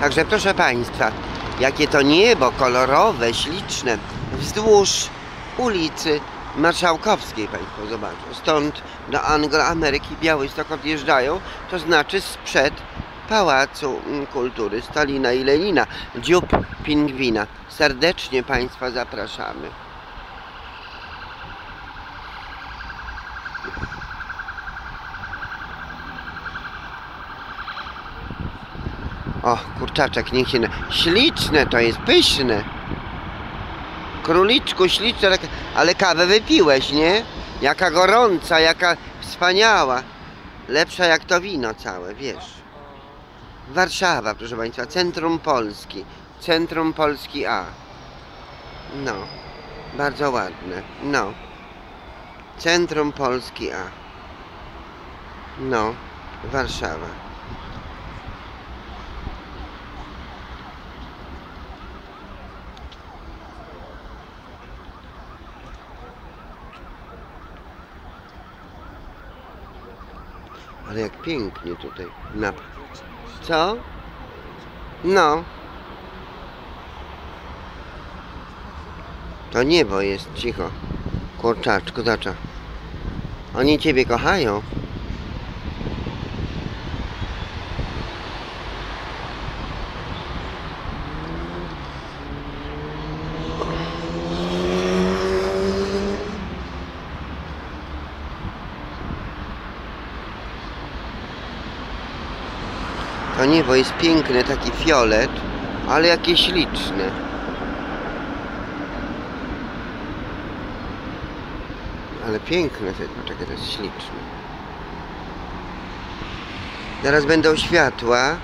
Także proszę Państwa, jakie to niebo kolorowe, śliczne, wzdłuż ulicy Marszałkowskiej Państwo zobaczą. Stąd do Anglo-Ameryki Białystok odjeżdżają, to znaczy sprzed Pałacu Kultury Stalina i Lenina, dziób pingwina. Serdecznie Państwa zapraszamy. O, kurczaczek, niech się... Śliczne to jest, pyszne. Króliczku, śliczne, ale kawę wypiłeś, nie? Jaka gorąca, jaka wspaniała. Lepsza jak to wino całe, wiesz. Warszawa, proszę Państwa, centrum Polski. Centrum Polski A. No, bardzo ładne. No. Centrum Polski A. No, Warszawa. Ale jak pięknie tutaj. Na... Co? No. To niebo jest cicho. Kurczaczku, zacza. Oni ciebie kochają. To niebo jest piękne, taki fiolet, ale jakie śliczne. Ale piękne, to, czekaj, to jest śliczne. Zaraz będą światła.